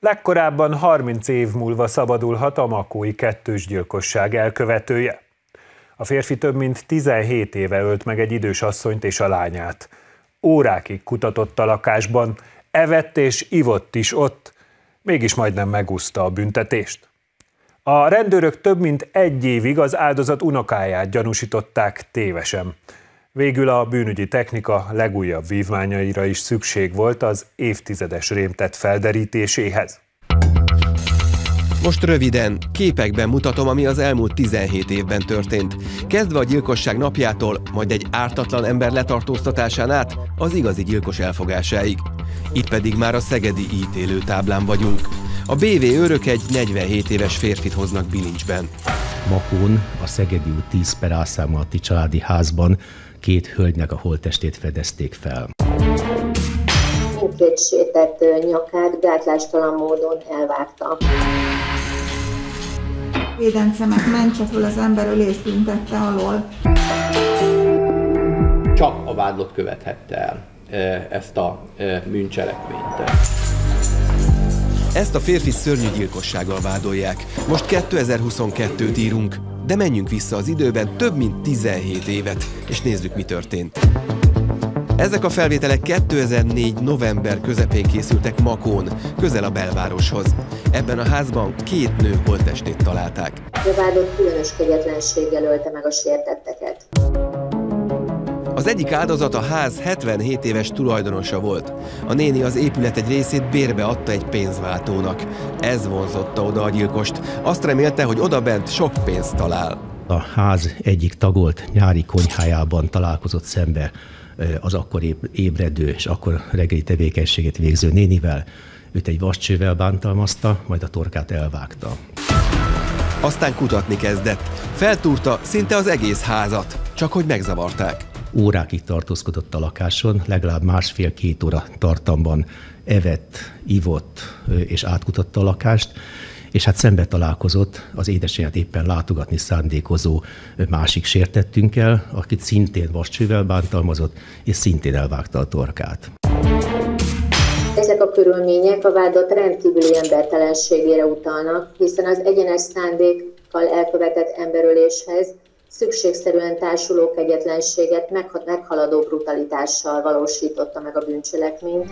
Legkorábban 30 év múlva szabadulhat a makói kettős gyilkosság elkövetője. A férfi több mint 17 éve ölt meg egy idős asszonyt és a lányát. Órákig kutatott a lakásban, evett és ivott is ott, mégis majdnem megúszta a büntetést. A rendőrök több mint egy évig az áldozat unokáját gyanúsították tévesen. Végül a bűnügyi technika legújabb vívmányaira is szükség volt az évtizedes rémtett felderítéséhez. Most röviden, képekben mutatom, ami az elmúlt 17 évben történt. Kezdve a gyilkosság napjától, majd egy ártatlan ember letartóztatásán át az igazi gyilkos elfogásáig. Itt pedig már a szegedi ítélő táblán vagyunk. A BV őrök egy 47 éves férfit hoznak bilincsben. Makón, a Szegedi út 10 per családi házban két hölgynek a holttestét fedezték fel. Mindkét sétett nyakát gátlástalan módon elvágta. Védencemek mentse föl az ember ölés büntette alól. Csak a vádlott követhette el ezt a bűncselekményt. Ezt a férfit szörnyű gyilkossággal vádolják. Most 2022-t írunk, de menjünk vissza az időben több mint 17 évet, és nézzük, mi történt. Ezek a felvételek 2004. november közepén készültek Makón, közel a belvároshoz. Ebben a házban két nő holttestét találták. A vádott különös kegyetlenséggel ölte meg a sértetteket. Az egyik áldozat a ház 77 éves tulajdonosa volt. A néni az épület egy részét bérbe adta egy pénzváltónak. Ez vonzotta oda a gyilkost. Azt remélte, hogy odabent sok pénzt talál. A ház egyik tagolt nyári konyhájában találkozott szembe az akkor ébredő és akkor reggeli tevékenységet végző nénivel. Őt egy vascsővel bántalmazta, majd a torkát elvágta. Aztán kutatni kezdett. Feltúrta szinte az egész házat, csak hogy megzavarták órákig tartózkodott a lakáson, legalább másfél-két óra tartamban evett, ivott és átkutatta a lakást, és hát szembe találkozott az édesanyját éppen látogatni szándékozó másik sértettünkkel, akit szintén vascsővel bántalmazott, és szintén elvágta a torkát. Ezek a körülmények a vádott rendkívüli embertelenségére utalnak, hiszen az egyenes szándékkal elkövetett emberöléshez szükségszerűen társuló kegyetlenséget meghaladó brutalitással valósította meg a bűncselekményt.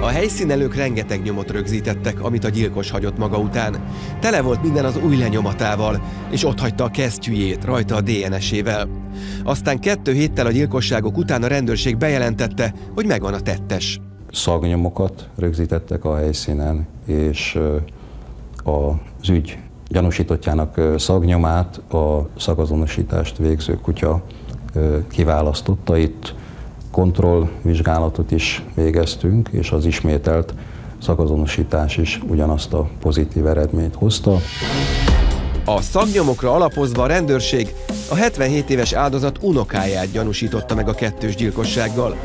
A helyszínelők rengeteg nyomot rögzítettek, amit a gyilkos hagyott maga után. Tele volt minden az új lenyomatával, és ott hagyta a kesztyűjét rajta a DNS-ével. Aztán kettő héttel a gyilkosságok után a rendőrség bejelentette, hogy megvan a tettes. Szagnyomokat rögzítettek a helyszínen, és az ügy gyanúsítottjának szagnyomát a szagazonosítást végző kutya kiválasztotta. Itt kontrollvizsgálatot is végeztünk, és az ismételt szagazonosítás is ugyanazt a pozitív eredményt hozta. A szagnyomokra alapozva a rendőrség a 77 éves áldozat unokáját gyanúsította meg a kettős gyilkossággal.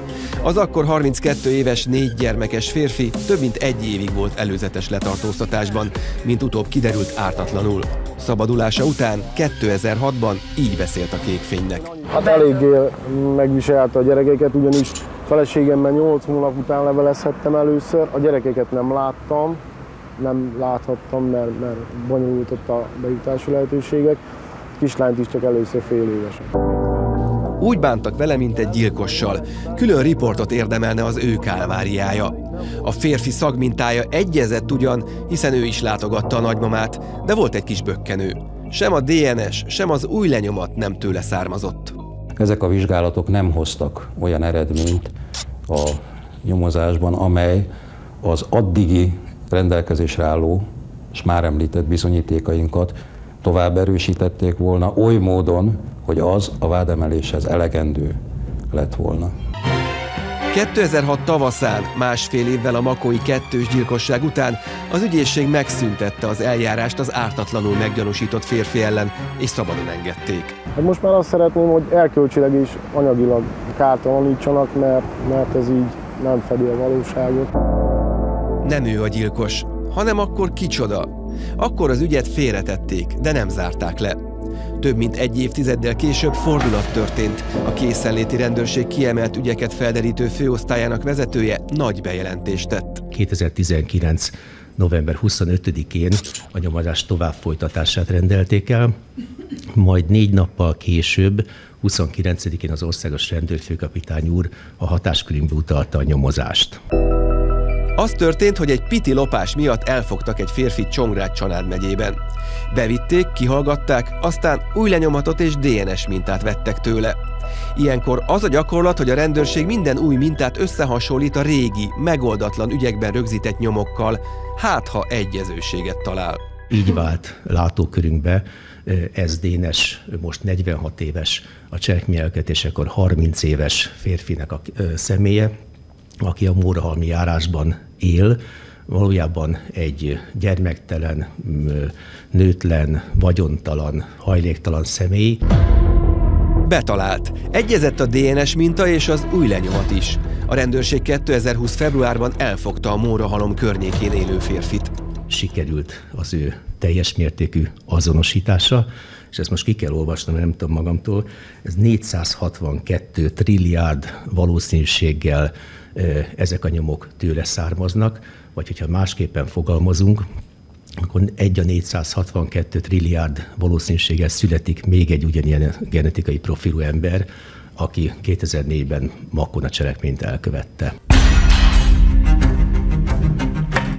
Az akkor 32 éves négy gyermekes férfi több mint egy évig volt előzetes letartóztatásban, mint utóbb kiderült ártatlanul. Szabadulása után 2006-ban így beszélt a kékfénynek. Hát eléggé megviselte a gyerekeket, ugyanis feleségemmel 8 hónap után levelezhettem először, a gyerekeket nem láttam, nem láthattam, mert, mert bonyolult ott a bejutási lehetőségek. Kislányt is csak először fél évesen. Úgy bántak vele, mint egy gyilkossal. Külön riportot érdemelne az ő kálváriája. A férfi szagmintája egyezett ugyan, hiszen ő is látogatta a nagymamát, de volt egy kis bökkenő. Sem a DNS, sem az új lenyomat nem tőle származott. Ezek a vizsgálatok nem hoztak olyan eredményt a nyomozásban, amely az addigi rendelkezésre álló és már említett bizonyítékainkat tovább erősítették volna oly módon, hogy az a vádemeléshez elegendő lett volna. 2006 tavaszán, másfél évvel a makói kettős gyilkosság után az ügyészség megszüntette az eljárást az ártatlanul meggyanúsított férfi ellen, és szabadon engedték. Hát most már azt szeretném, hogy elkölcsileg is anyagilag kártalanítsanak, mert, mert ez így nem fedi a valóságot. Nem ő a gyilkos, hanem akkor kicsoda. Akkor az ügyet félretették, de nem zárták le. Több mint egy évtizeddel később fordulat történt. A készenléti rendőrség kiemelt ügyeket felderítő főosztályának vezetője nagy bejelentést tett. 2019 november 25-én a nyomozás tovább folytatását rendelték el, majd négy nappal később, 29-én az országos rendőrfőkapitány úr a hatáskörünkbe utalta a nyomozást. Az történt, hogy egy piti lopás miatt elfogtak egy férfit Csongrád Csanád megyében. Bevitték, kihallgatták, aztán új lenyomatot és DNS mintát vettek tőle. Ilyenkor az a gyakorlat, hogy a rendőrség minden új mintát összehasonlít a régi, megoldatlan ügyekben rögzített nyomokkal, hát ha egyezőséget talál. Így vált látókörünkbe ez Dénes, most 46 éves, a cselekményelkötésekor 30 éves férfinek a személye, aki a Mórahalmi járásban él, valójában egy gyermektelen, nőtlen, vagyontalan, hajléktalan személy. Betalált. Egyezett a DNS minta és az új lenyomat is. A rendőrség 2020. februárban elfogta a Mórahalom környékén élő férfit. Sikerült az ő teljes mértékű azonosítása, és ezt most ki kell olvasnom, nem tudom magamtól, ez 462 trilliárd valószínűséggel ezek a nyomok tőle származnak, vagy hogyha másképpen fogalmazunk, akkor egy a 462 trilliárd valószínűséggel születik még egy ugyanilyen genetikai profilú ember, aki 2004-ben Makona cselekményt elkövette.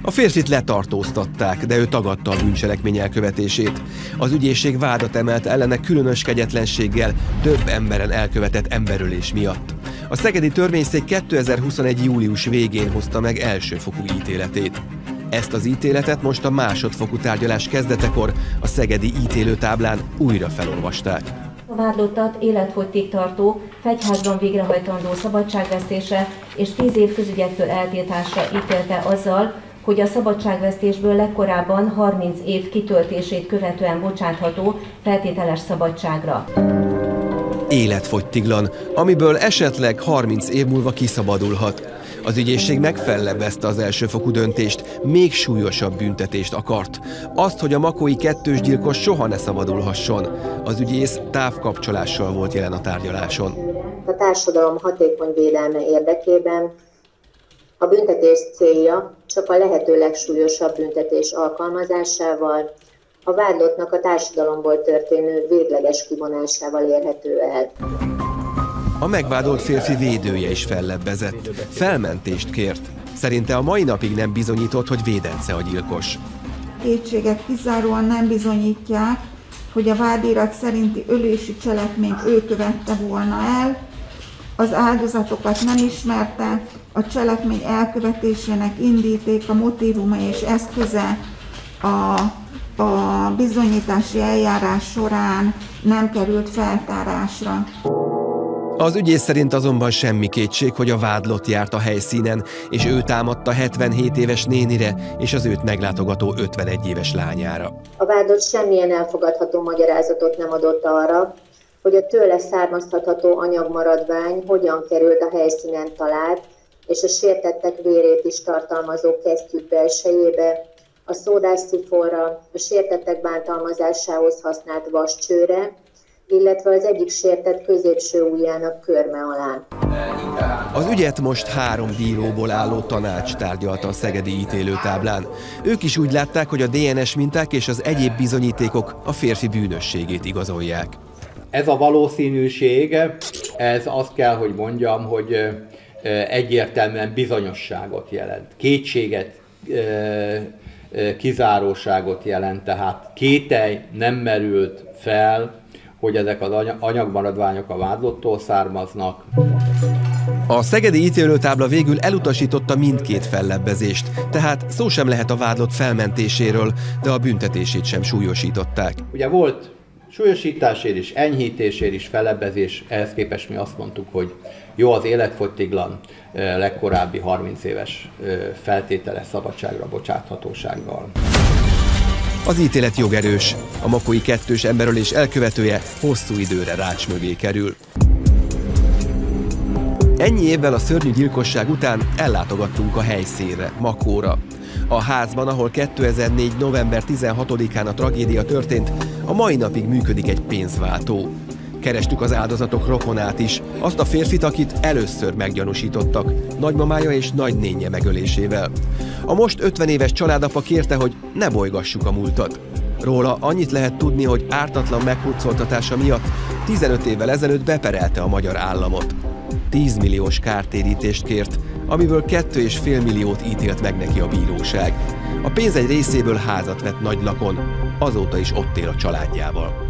A férfit letartóztatták, de ő tagadta a bűncselekmény elkövetését. Az ügyészség vádat emelt ellene különös kegyetlenséggel több emberen elkövetett emberölés miatt. A Szegedi Törvényszék 2021. július végén hozta meg elsőfokú ítéletét. Ezt az ítéletet most a másodfokú tárgyalás kezdetekor a szegedi ítélőtáblán újra felolvasták. A vádlottat életfogytig tartó, fegyházban végrehajtandó szabadságvesztése és tíz év közügyektől eltiltásra ítélte azzal, hogy a szabadságvesztésből legkorábban 30 év kitöltését követően bocsátható feltételes szabadságra. Életfogytiglan, amiből esetleg 30 év múlva kiszabadulhat. Az ügyészség megfellebbezte az elsőfokú döntést, még súlyosabb büntetést akart. Azt, hogy a makói kettős gyilkos soha ne szabadulhasson. Az ügyész távkapcsolással volt jelen a tárgyaláson. A társadalom hatékony védelme érdekében a büntetés célja csak a lehető legsúlyosabb büntetés alkalmazásával, a vádlottnak a társadalomból történő végleges kivonásával érhető el. A megvádolt férfi védője is fellebbezett. Felmentést kért. Szerinte a mai napig nem bizonyított, hogy védence a gyilkos. Kétségek kizáróan nem bizonyítják, hogy a vádirat szerinti ölési cselekményt ő követte volna el, az áldozatokat nem ismerte, a cselekmény elkövetésének indíték, a motivuma és eszköze a, a bizonyítási eljárás során nem került feltárásra. Az ügyész szerint azonban semmi kétség, hogy a vádlott járt a helyszínen, és ő támadta 77 éves nénire és az őt meglátogató 51 éves lányára. A vádlott semmilyen elfogadható magyarázatot nem adott arra, hogy a tőle származtatható anyagmaradvány hogyan került a helyszínen talált, és a sértettek vérét is tartalmazó kesztyűk belsejébe, a szódássziforra, a sértettek bántalmazásához használt vascsőre, illetve az egyik sértett középső ujjának körme alá. Az ügyet most három bíróból álló tanács tárgyalta a szegedi ítélőtáblán. Ők is úgy látták, hogy a DNS minták és az egyéb bizonyítékok a férfi bűnösségét igazolják. Ez a valószínűség, ez azt kell, hogy mondjam, hogy egyértelműen bizonyosságot jelent. Kétséget, kizáróságot jelent, tehát kételj nem merült fel, hogy ezek az anyagmaradványok a vádlottól származnak. A szegedi ítélőtábla végül elutasította mindkét fellebbezést, tehát szó sem lehet a vádlott felmentéséről, de a büntetését sem súlyosították. Ugye volt súlyosításért is, enyhítésért is felebbezés, ehhez képest mi azt mondtuk, hogy jó az életfogytiglan legkorábbi 30 éves feltételes szabadságra bocsáthatósággal. Az ítélet jogerős. A makói kettős emberölés elkövetője hosszú időre rács mögé kerül. Ennyi évvel a szörnyű gyilkosság után ellátogattunk a helyszínre, Makóra. A házban, ahol 2004. november 16-án a tragédia történt, a mai napig működik egy pénzváltó. Kerestük az áldozatok rokonát is, azt a férfit, akit először meggyanúsítottak, nagymamája és nagynénye megölésével. A most 50 éves családapa kérte, hogy ne bolygassuk a múltat. Róla annyit lehet tudni, hogy ártatlan meghurcoltatása miatt 15 évvel ezelőtt beperelte a magyar államot. 10 milliós kártérítést kért, amiből 2,5 milliót ítélt meg neki a bíróság. A pénz egy részéből házat vett Nagylakon, azóta is ott él a családjával.